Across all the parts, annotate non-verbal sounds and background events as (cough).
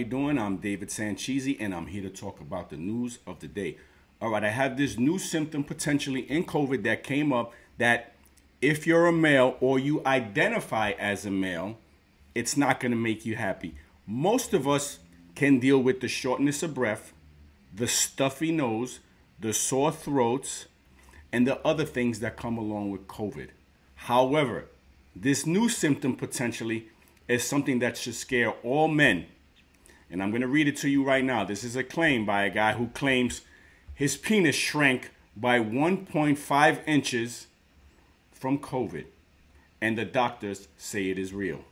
I'm David Sancheezy, and I'm here to talk about the news of the day. All right, I have this new symptom potentially in COVID that came up that if you're a male or you identify as a male, it's not going to make you happy. Most of us can deal with the shortness of breath, the stuffy nose, the sore throats, and the other things that come along with COVID. However, this new symptom potentially is something that should scare all men. And I'm going to read it to you right now. This is a claim by a guy who claims his penis shrank by 1.5 inches from COVID, and the doctors say it is real.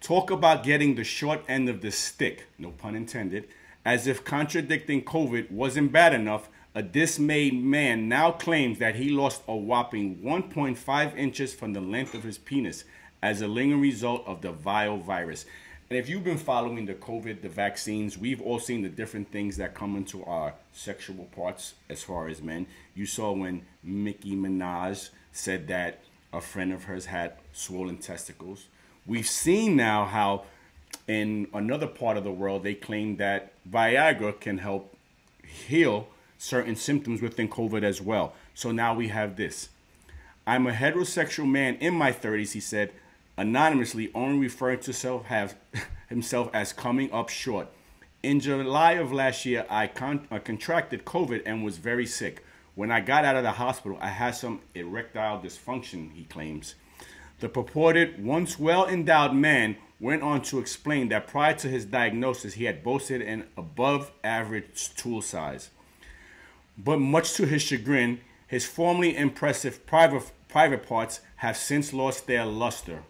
Talk about getting the short end of the stick, no pun intended, as if contradicting COVID wasn't bad enough. A dismayed man now claims that he lost a whopping 1.5 inches from the length of his penis as a lingering result of the vile virus. And if you've been following the COVID, the vaccines, we've all seen the different things that come into our sexual parts as far as men. You saw when Nicki Minaj said that a friend of hers had swollen testicles. We've seen now how in another part of the world they claim that Viagra can help heal certain symptoms within COVID as well. So now we have this. I'm a heterosexual man in my 30s, he said anonymously only referring to self have, (laughs) himself as coming up short. In July of last year, I, con- I contracted COVID and was very sick. When I got out of the hospital, I had some erectile dysfunction, he claims. The purported once well endowed man went on to explain that prior to his diagnosis, he had boasted an above average tool size. But much to his chagrin, his formerly impressive private, private parts have since lost their luster.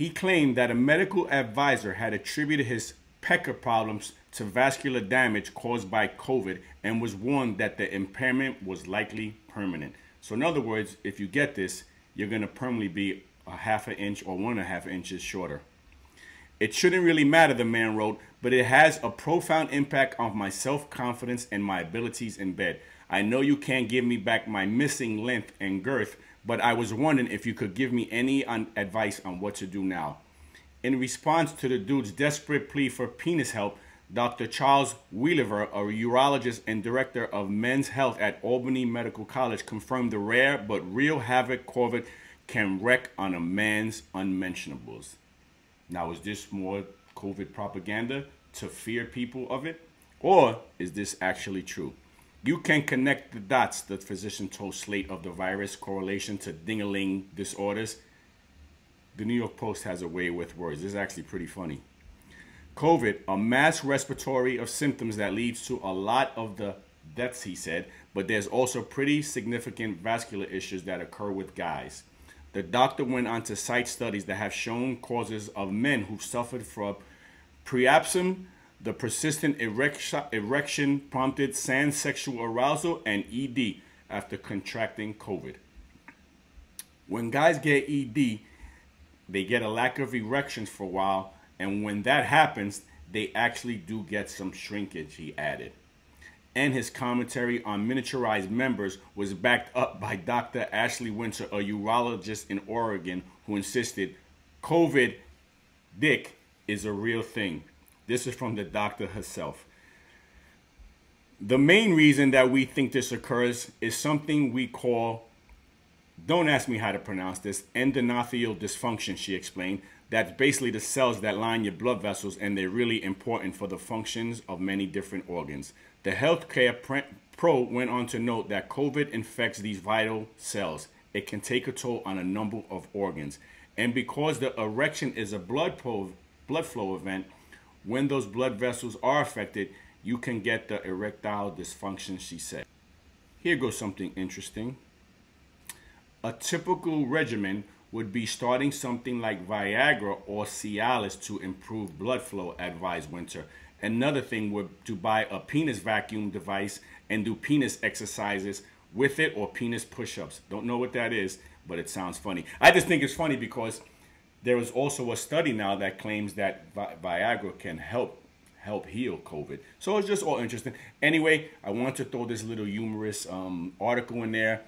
He claimed that a medical advisor had attributed his pecker problems to vascular damage caused by COVID and was warned that the impairment was likely permanent. So, in other words, if you get this, you're going to permanently be a half an inch or one and a half inches shorter. It shouldn't really matter, the man wrote, but it has a profound impact on my self confidence and my abilities in bed. I know you can't give me back my missing length and girth, but I was wondering if you could give me any advice on what to do now. In response to the dude's desperate plea for penis help, Dr. Charles Wheeler, a urologist and director of men's health at Albany Medical College, confirmed the rare but real havoc COVID can wreak on a man's unmentionables. Now, is this more COVID propaganda to fear people of it? Or is this actually true? You can connect the dots, the physician told Slate of the virus correlation to dingaling disorders. The New York Post has a way with words. This is actually pretty funny. COVID, a mass respiratory of symptoms that leads to a lot of the deaths, he said, but there's also pretty significant vascular issues that occur with guys. The doctor went on to cite studies that have shown causes of men who suffered from priapism, the persistent erection prompted sans sexual arousal and ED after contracting COVID. When guys get ED, they get a lack of erections for a while, and when that happens, they actually do get some shrinkage, he added. And his commentary on miniaturized members was backed up by Dr. Ashley Winter, a urologist in Oregon, who insisted COVID dick is a real thing. This is from the doctor herself. The main reason that we think this occurs is something we call, don't ask me how to pronounce this, endothelial dysfunction, she explained. That's basically the cells that line your blood vessels, and they're really important for the functions of many different organs. The Healthcare Pro went on to note that COVID infects these vital cells. It can take a toll on a number of organs. And because the erection is a blood, blood flow event, when those blood vessels are affected, you can get the erectile dysfunction, she said. Here goes something interesting. A typical regimen would be starting something like Viagra or Cialis to improve blood flow, advised Winter. Another thing would to buy a penis vacuum device and do penis exercises with it or penis push-ups. Don't know what that is, but it sounds funny. I just think it's funny because there is also a study now that claims that Vi- Viagra can help help heal COVID. So it's just all interesting. Anyway, I want to throw this little humorous um, article in there.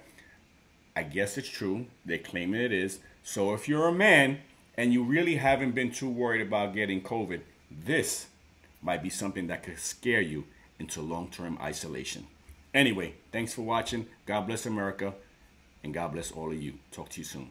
I guess it's true. They claim it is. So if you're a man and you really haven't been too worried about getting COVID, this might be something that could scare you into long term isolation. Anyway, thanks for watching. God bless America, and God bless all of you. Talk to you soon.